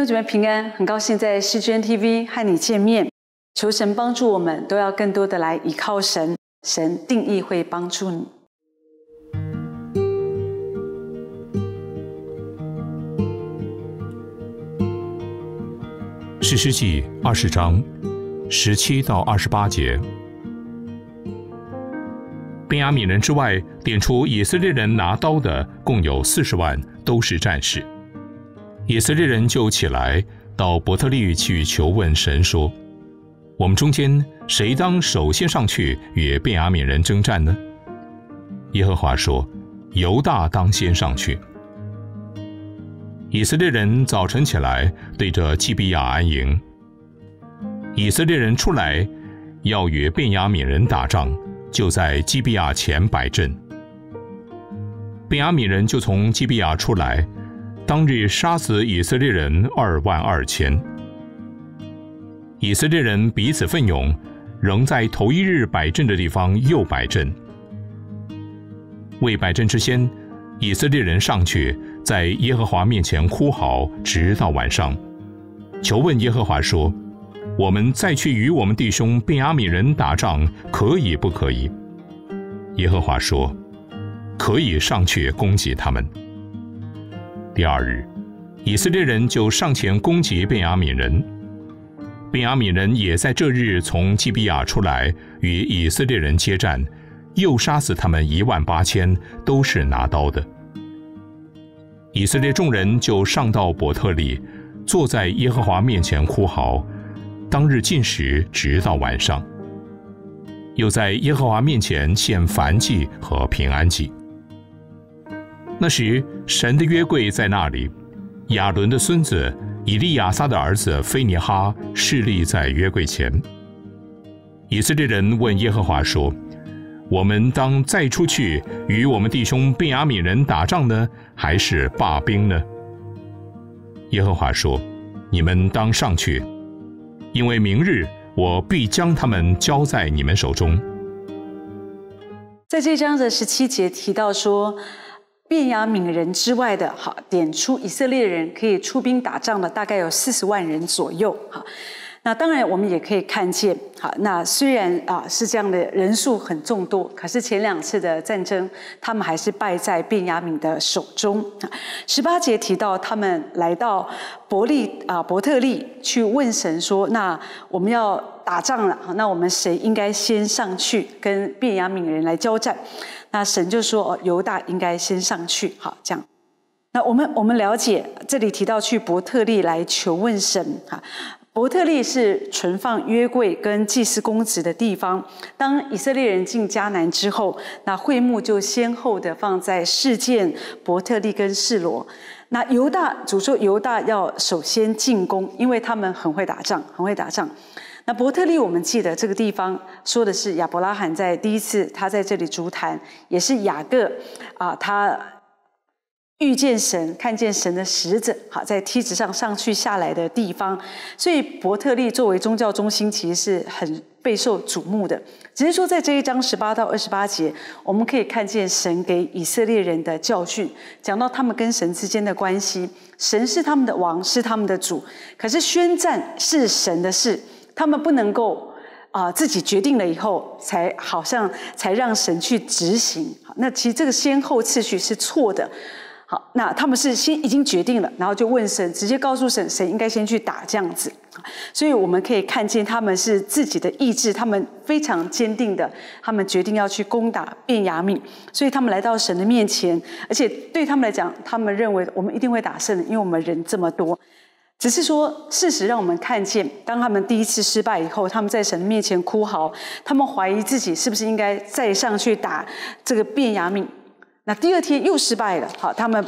兄姊妹平安，很高兴在世娟 TV 和你见面。求神帮助我们，都要更多的来依靠神，神定义会帮助你。诗诗记二十章十七到二十八节，便雅悯人之外，点出以色列人拿刀的共有四十万，都是战士。以色列人就起来到伯特利去求问神说：“我们中间谁当首先上去与便雅悯人征战呢？”耶和华说：“犹大当先上去。”以色列人早晨起来，对着基比亚安营。以色列人出来要与便雅悯人打仗，就在基比亚前摆阵。便雅悯人就从基比亚出来。当日杀死以色列人二万二千，以色列人彼此奋勇，仍在头一日摆阵的地方又摆阵。为摆阵之先，以色列人上去，在耶和华面前哭嚎，直到晚上，求问耶和华说：“我们再去与我们弟兄便雅米人打仗，可以不可以？”耶和华说：“可以上去攻击他们。”第二日，以色列人就上前攻击便雅悯人。便雅悯人也在这日从基比亚出来与以色列人接战，又杀死他们一万八千，都是拿刀的。以色列众人就上到伯特利，坐在耶和华面前哭嚎。当日进食，直到晚上，又在耶和华面前献燔祭和平安祭。那时，神的约柜在那里。亚伦的孙子以利亚撒的儿子菲尼哈侍立在约柜前。以色列人问耶和华说：“我们当再出去与我们弟兄便雅悯人打仗呢，还是罢兵呢？”耶和华说：“你们当上去，因为明日我必将他们交在你们手中。”在这章的十七节提到说。便雅悯人之外的，好点出以色列人可以出兵打仗的，大概有四十万人左右。好，那当然我们也可以看见，好，那虽然啊是这样的人数很众多，可是前两次的战争，他们还是败在便雅悯的手中。十八节提到他们来到伯利啊伯特利去问神说：“那我们要打仗了，那我们谁应该先上去跟便雅悯人来交战？”那神就说：“哦，犹大应该先上去。”好，这样。那我们我们了解，这里提到去伯特利来求问神。哈，伯特利是存放约柜跟祭司公职的地方。当以色列人进迦南之后，那会幕就先后的放在事件伯特利跟示罗。那犹大主说犹大要首先进攻，因为他们很会打仗，很会打仗。那伯特利，我们记得这个地方说的是亚伯拉罕在第一次他在这里足坛，也是雅各啊，他遇见神，看见神的石子，好在梯子上上去下来的地方。所以伯特利作为宗教中心，其实是很备受瞩目的。只是说在这一章十八到二十八节，我们可以看见神给以色列人的教训，讲到他们跟神之间的关系，神是他们的王，是他们的主，可是宣战是神的事。他们不能够啊，自己决定了以后，才好像才让神去执行。那其实这个先后次序是错的。好，那他们是先已经决定了，然后就问神，直接告诉神，神应该先去打这样子。所以我们可以看见，他们是自己的意志，他们非常坚定的，他们决定要去攻打便雅悯。所以他们来到神的面前，而且对他们来讲，他们认为我们一定会打胜的，因为我们人这么多。只是说，事实让我们看见，当他们第一次失败以后，他们在神面前哭嚎，他们怀疑自己是不是应该再上去打这个便雅悯。那第二天又失败了，好，他们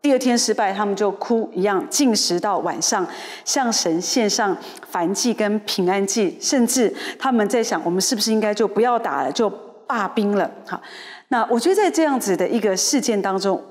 第二天失败，他们就哭一样，进食到晚上，向神献上燔祭跟平安祭，甚至他们在想，我们是不是应该就不要打了，就罢兵了？好，那我觉得在这样子的一个事件当中。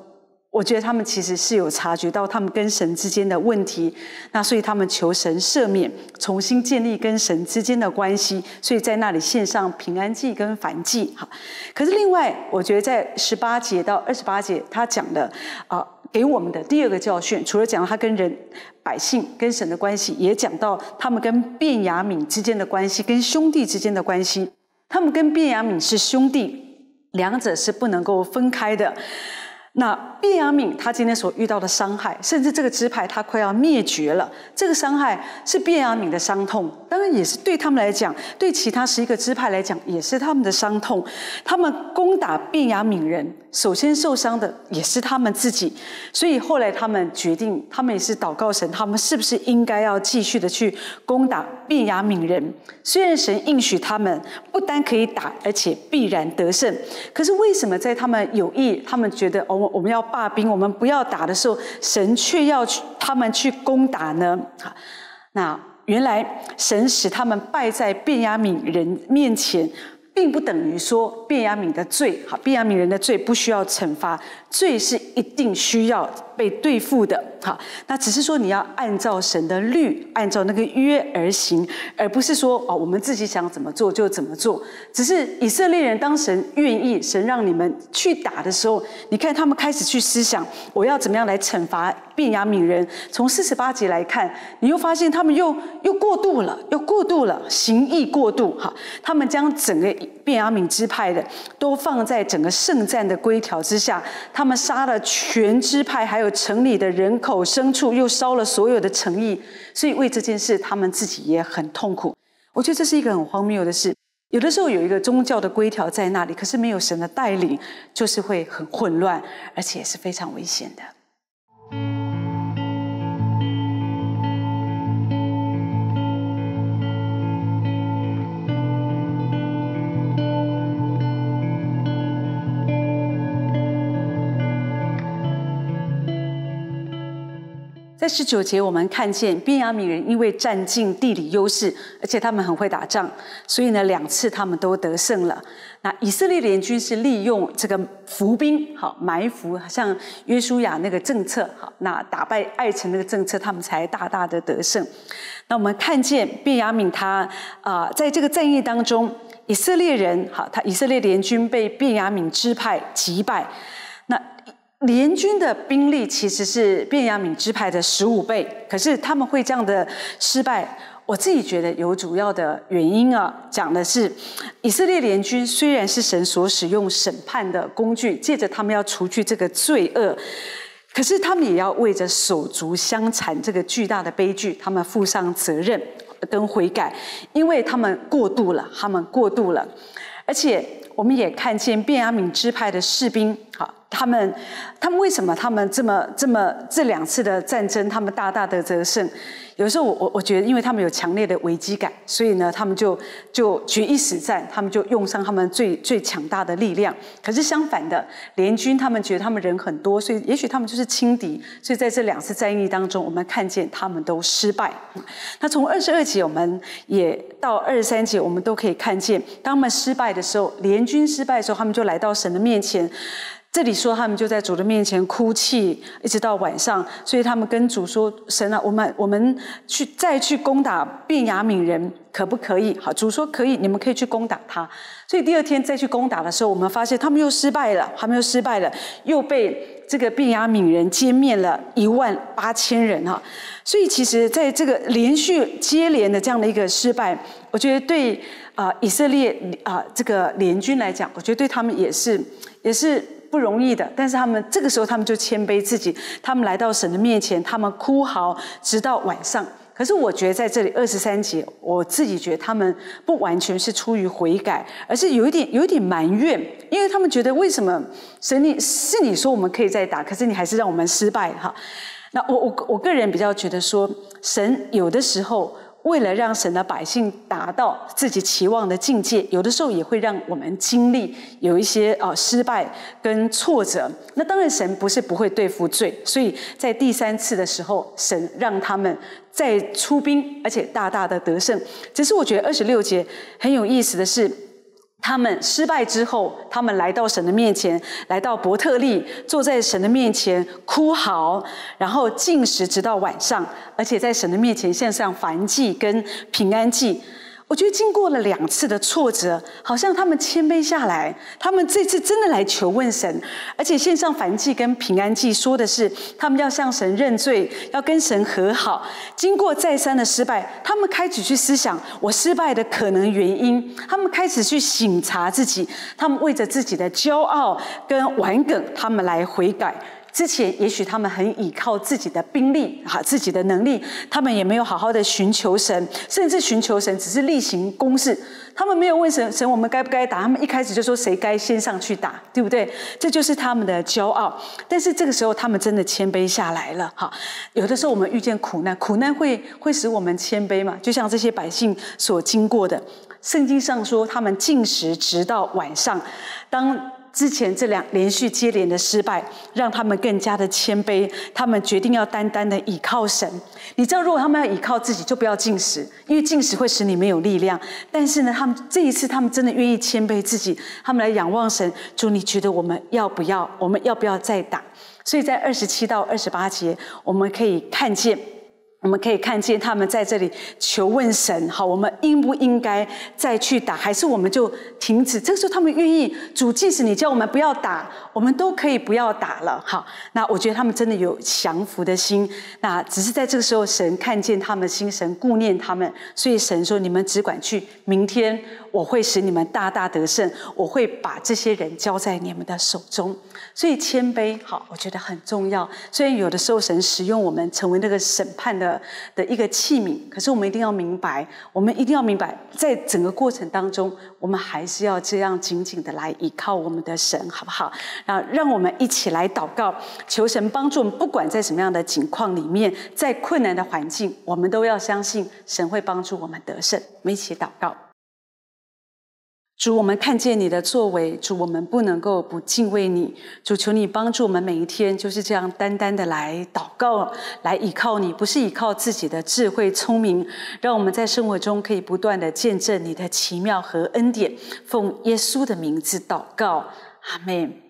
我觉得他们其实是有察觉到他们跟神之间的问题，那所以他们求神赦免，重新建立跟神之间的关系，所以在那里献上平安祭跟燔祭。哈，可是另外，我觉得在十八节到二十八节，他讲的啊，给我们的第二个教训，除了讲他跟人、百姓、跟神的关系，也讲到他们跟便雅悯之间的关系，跟兄弟之间的关系。他们跟便雅悯是兄弟，两者是不能够分开的。那卞雅敏他今天所遇到的伤害，甚至这个支派他快要灭绝了，这个伤害是卞雅敏的伤痛，当然也是对他们来讲，对其他十一个支派来讲也是他们的伤痛。他们攻打卞雅敏人，首先受伤的也是他们自己，所以后来他们决定，他们也是祷告神，他们是不是应该要继续的去攻打卞雅敏人？虽然神应许他们不单可以打，而且必然得胜，可是为什么在他们有意，他们觉得哦？我我们要罢兵，我们不要打的时候，神却要去他们去攻打呢？哈，那原来神使他们败在便雅悯人面前，并不等于说便雅悯的罪，好，便雅悯人的罪不需要惩罚，罪是一定需要。被对付的，好，那只是说你要按照神的律，按照那个约而行，而不是说哦，我们自己想怎么做就怎么做。只是以色列人当神愿意，神让你们去打的时候，你看他们开始去思想，我要怎么样来惩罚便雅悯人。从四十八节来看，你又发现他们又又过度了，又过度了，行义过度，哈，他们将整个便雅悯支派的都放在整个圣战的规条之下，他们杀了全支派，还有。城里的人口、牲畜，又烧了所有的诚意，所以为这件事，他们自己也很痛苦。我觉得这是一个很荒谬的事。有的时候有一个宗教的规条在那里，可是没有神的带领，就是会很混乱，而且是非常危险的。十九节，我们看见便雅悯人因为占尽地理优势，而且他们很会打仗，所以呢，两次他们都得胜了。那以色列联军是利用这个伏兵，好埋伏，像约书亚那个政策，好那打败爱城那个政策，他们才大大的得胜。那我们看见便雅悯他啊，在这个战役当中，以色列人好，他以色列联军被便雅悯支派击败。联军的兵力其实是便雅敏支派的十五倍，可是他们会这样的失败，我自己觉得有主要的原因啊，讲的是以色列联军虽然是神所使用审判的工具，借着他们要除去这个罪恶，可是他们也要为着手足相残这个巨大的悲剧，他们负上责任跟悔改，因为他们过度了，他们过度了，而且我们也看见便雅敏支派的士兵，好。他们，他们为什么他们这么这么这两次的战争，他们大大的得胜？有时候我我我觉得，因为他们有强烈的危机感，所以呢，他们就就决一死战，他们就用上他们最最强大的力量。可是相反的，联军他们觉得他们人很多，所以也许他们就是轻敌。所以在这两次战役当中，我们看见他们都失败。那从二十二节，我们也到二十三节，我们都可以看见，当他们失败的时候，联军失败的时候，他们就来到神的面前。这里说他们就在主的面前哭泣，一直到晚上。所以他们跟主说：“神啊，我们我们去再去攻打便雅悯人，可不可以？”好，主说可以，你们可以去攻打他。所以第二天再去攻打的时候，我们发现他们又失败了，他们又失败了，又被这个便雅悯人歼灭了一万八千人哈。所以其实在这个连续接连的这样的一个失败，我觉得对啊以色列啊这个联军来讲，我觉得对他们也是也是。不容易的，但是他们这个时候，他们就谦卑自己，他们来到神的面前，他们哭嚎，直到晚上。可是我觉得在这里二十三节，我自己觉得他们不完全是出于悔改，而是有一点有一点埋怨，因为他们觉得为什么神你是你说我们可以再打，可是你还是让我们失败哈？那我我我个人比较觉得说，神有的时候。为了让神的百姓达到自己期望的境界，有的时候也会让我们经历有一些啊失败跟挫折。那当然，神不是不会对付罪，所以在第三次的时候，神让他们再出兵，而且大大的得胜。只是我觉得二十六节很有意思的是。他们失败之后，他们来到神的面前，来到伯特利，坐在神的面前哭嚎，然后进食直到晚上，而且在神的面前献上燔祭跟平安祭。我觉得经过了两次的挫折，好像他们谦卑下来，他们这次真的来求问神，而且献上凡祭跟平安祭，说的是他们要向神认罪，要跟神和好。经过再三的失败，他们开始去思想我失败的可能原因，他们开始去省察自己，他们为着自己的骄傲跟顽梗，他们来悔改。之前也许他们很依靠自己的兵力哈，自己的能力，他们也没有好好的寻求神，甚至寻求神只是例行公事。他们没有问神，神我们该不该打？他们一开始就说谁该先上去打，对不对？这就是他们的骄傲。但是这个时候，他们真的谦卑下来了哈。有的时候我们遇见苦难，苦难会会使我们谦卑嘛？就像这些百姓所经过的，圣经上说他们进食直到晚上，当。之前这两连续接连的失败，让他们更加的谦卑。他们决定要单单的倚靠神。你知道，如果他们要倚靠自己，就不要进食，因为进食会使你没有力量。但是呢，他们这一次，他们真的愿意谦卑自己，他们来仰望神。主，你觉得我们要不要？我们要不要再打？所以在二十七到二十八节，我们可以看见。我们可以看见他们在这里求问神，好，我们应不应该再去打，还是我们就停止？这个时候他们愿意，主即使你叫我们不要打，我们都可以不要打了。好，那我觉得他们真的有降服的心。那只是在这个时候，神看见他们心神顾念他们，所以神说：你们只管去，明天我会使你们大大得胜，我会把这些人交在你们的手中。所以谦卑，好，我觉得很重要。虽然有的时候神使用我们成为那个审判的的一个器皿，可是我们一定要明白，我们一定要明白，在整个过程当中，我们还是要这样紧紧的来依靠我们的神，好不好？啊，让我们一起来祷告，求神帮助我们，不管在什么样的境况里面，在困难的环境，我们都要相信神会帮助我们得胜。我们一起祷告。主，我们看见你的作为，主，我们不能够不敬畏你。主，求你帮助我们每一天就是这样单单的来祷告，来依靠你，不是依靠自己的智慧聪明，让我们在生活中可以不断的见证你的奇妙和恩典。奉耶稣的名字祷告，阿门。